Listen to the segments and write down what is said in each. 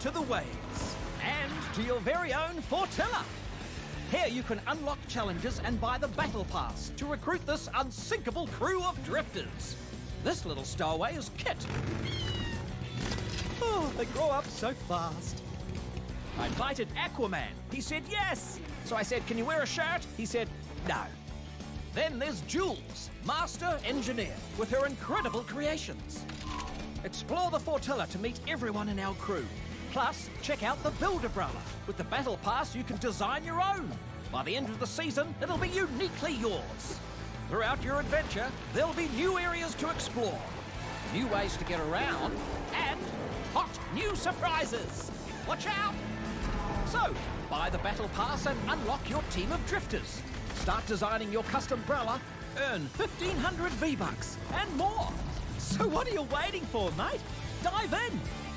to the waves and to your very own Fortilla. Here you can unlock challenges and buy the Battle Pass to recruit this unsinkable crew of drifters. This little stowaway is Kit. Oh, they grow up so fast. I invited Aquaman. He said yes. So I said, Can you wear a shirt? He said, No. Then there's Jules, master engineer, with her incredible creations. Explore the Fortilla to meet everyone in our crew. Plus, check out the Build-A-Brella. With the Battle Pass, you can design your own. By the end of the season, it'll be uniquely yours. Throughout your adventure, there'll be new areas to explore, new ways to get around, and hot new surprises. Watch out! So, buy the Battle Pass and unlock your team of drifters. Start designing your custom umbrella, earn 1500 V-Bucks, and more. So what are you waiting for, mate? Dive in!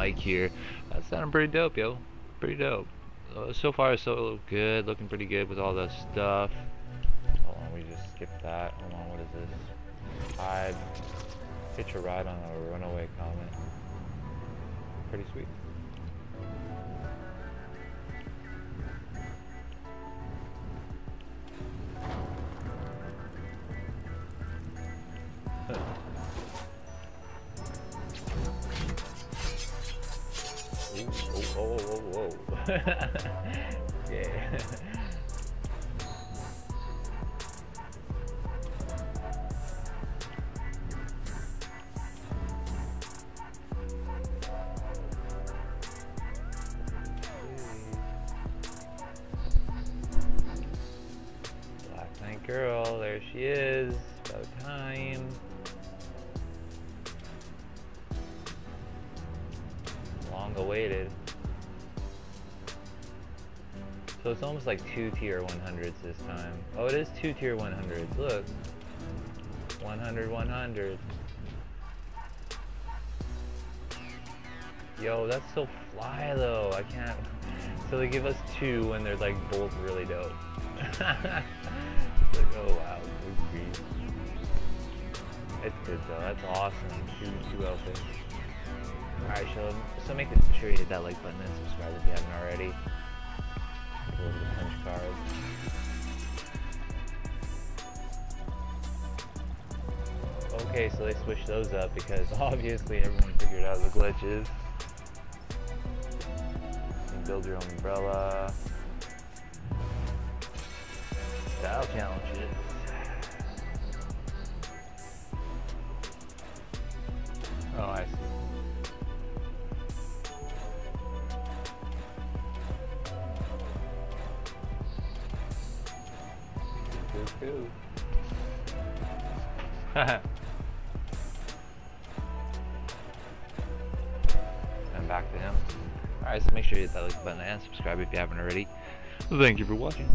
Mic here. That's sounding pretty dope, yo. Pretty dope. Uh, so far, so good. Looking pretty good with all the stuff. Hold on, we just skipped that. Hold on, what is this? Hide. Hitch a ride on a runaway comet. Pretty sweet. yeah. Girl, there she is. About time. Long awaited. So it's almost like two tier 100s this time. Oh, it is two tier 100s. Look. 100, 100. Yo, that's so fly though. I can't. So they give us two when they're like both really dope. Like, oh wow. It's good though. That's awesome. Two two outfits. Alright, so so make sure you hit that like button and subscribe if you haven't already. The punch cards. Okay, so they switched those up because obviously everyone figured out the glitches. You can build your own umbrella. Style challenges. and back to him. Alright, so make sure you hit that like button and subscribe if you haven't already. Thank you for watching.